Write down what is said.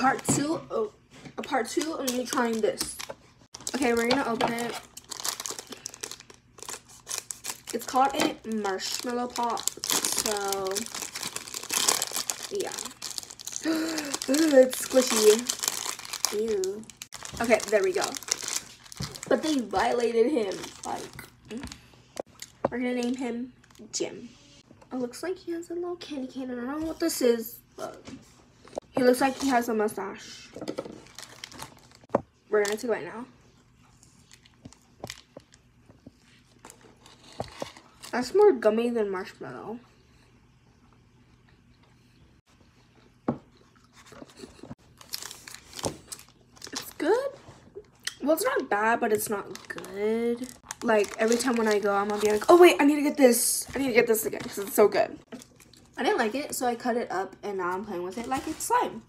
part two, oh, a part two of me trying this. Okay, we're gonna open it. It's called a marshmallow pop. So, yeah. Ooh, it's squishy. Ew. Okay, there we go. But they violated him. Like, we're gonna name him Jim. It looks like he has a little candy cane. I don't know what this is, but he looks like he has a mustache. We're gonna take it bite now. That's more gummy than marshmallow. It's good. Well, it's not bad, but it's not good. Like, every time when I go, I'm gonna be like, oh wait, I need to get this. I need to get this again because it's so good. I didn't like it, so I cut it up and now I'm playing with it like it's slime.